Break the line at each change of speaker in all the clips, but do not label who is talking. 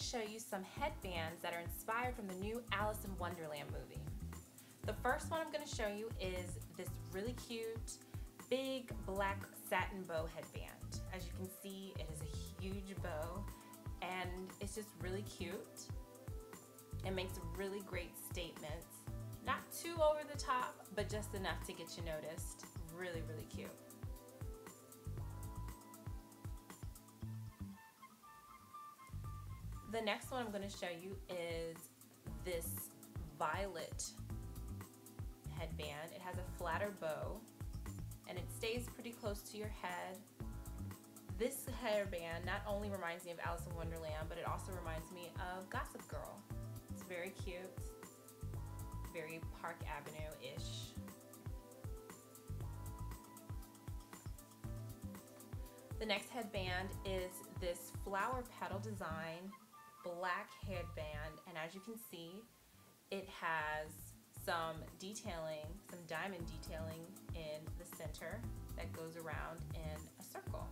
to show you some headbands that are inspired from the new Alice in Wonderland movie. The first one I'm going to show you is this really cute big black satin bow headband. As you can see, it is a huge bow and it's just really cute. It makes a really great statements. Not too over the top, but just enough to get you noticed. Really, really cute. The next one I'm going to show you is this violet headband. It has a flatter bow and it stays pretty close to your head. This hairband not only reminds me of Alice in Wonderland, but it also reminds me of Gossip Girl. It's very cute, very Park Avenue-ish. The next headband is this flower petal design black headband and as you can see it has some detailing, some diamond detailing in the center that goes around in a circle.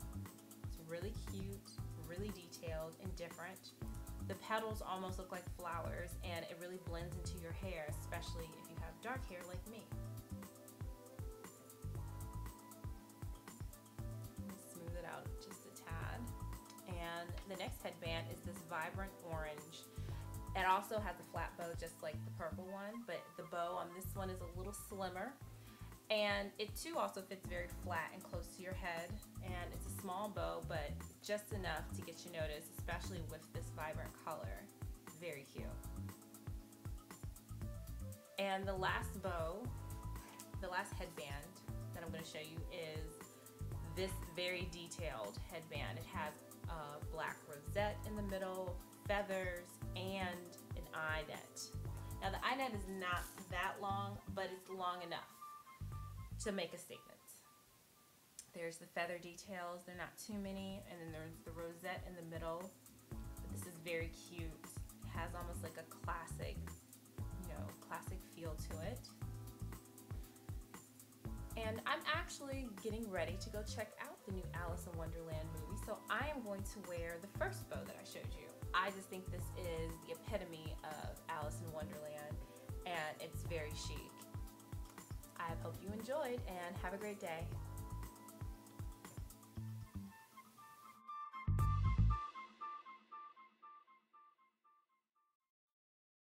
It's really cute, really detailed and different. The petals almost look like flowers and it really blends into your hair, especially if you have dark hair like me. And the next headband is this vibrant orange it also has a flat bow just like the purple one, but the bow on this one is a little slimmer. And it too also fits very flat and close to your head. And it's a small bow, but just enough to get you noticed, especially with this vibrant color. Very cute. And the last bow, the last headband that I'm going to show you is this very detailed headband. It has a black rosette in the middle, feathers, and an eye net. Now the eye net is not that long, but it's long enough to make a statement. There's the feather details, they're not too many, and then there's the rosette in the middle. But this is very cute. It has almost like a classic, you know, classic feel to it. And I'm actually getting ready to go check out the new Alice in Wonderland movie, so I am going to wear the first bow that I showed you. I just think this is the epitome of Alice in Wonderland and it's very chic. I hope you enjoyed and have a great day.